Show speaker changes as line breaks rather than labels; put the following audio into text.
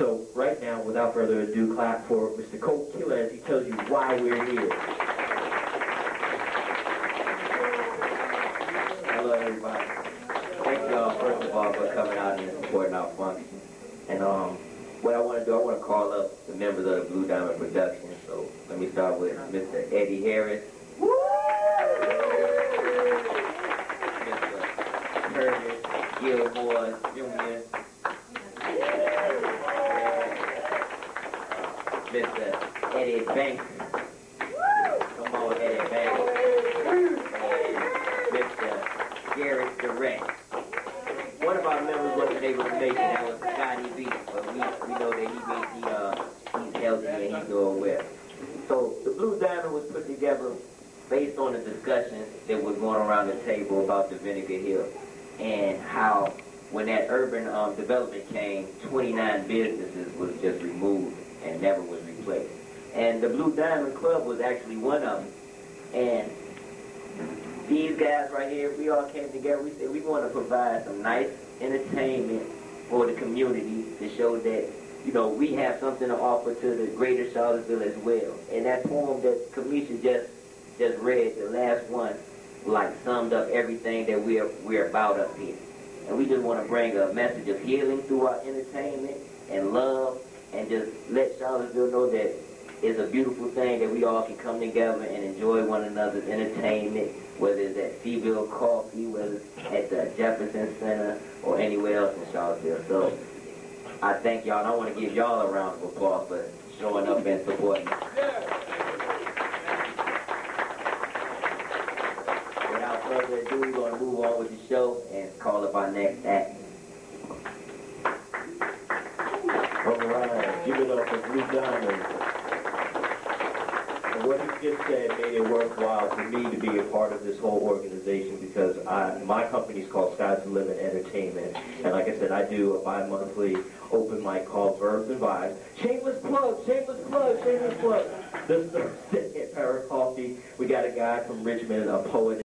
So right now, without further ado, clap for Mr. Cole Killer as he tells you why we're here.
Hello, everybody. Thank y'all, first of all, for coming out and supporting our function. And um, what I want to do, I want to call up the members of the Blue Diamond Production. So let me start with Mr. Eddie Harris. Mr. Curtis Gilmore Jr. Mr. Eddie Banks. Come on, Eddie Banks. Mr. Garrett Durant. One of our members wasn't able to make it. That was Scotty B. But we, we know that he made the, uh, he's healthy and he's doing well. So the Blue Diamond was put together based on the discussions that was going around the table about the Vinegar Hill and how when that urban um, development came, 29 businesses was just removed and never was replaced. And the Blue Diamond Club was actually one of them. And these guys right here, we all came together. We said we want to provide some nice entertainment for the community to show that, you know, we have something to offer to the greater Charlottesville as well. And that poem that Kamisha just just read, the last one, like summed up everything that we're we're about up here. And we just want to bring a message of healing through our entertainment and love Charlottesville know that it's a beautiful thing that we all can come together and enjoy one another's entertainment, whether it's at C'ville Coffee, whether it's at the Jefferson Center, or anywhere else in Charlottesville. So I thank y'all, and I want to give y'all a round of applause for showing up and supporting. Without further ado, we're going to move on with the show and call up our next act.
It up for And what he just said made it worthwhile for me to be a part of this whole organization because I, my company's called Skies to Limit Entertainment. And like I said, I do a bi-monthly open mic called Verbs and Vibes. Shameless plug, shameless plug, shameless plug. This Thursday at Para Coffee, we got a guy from Richmond, a poet.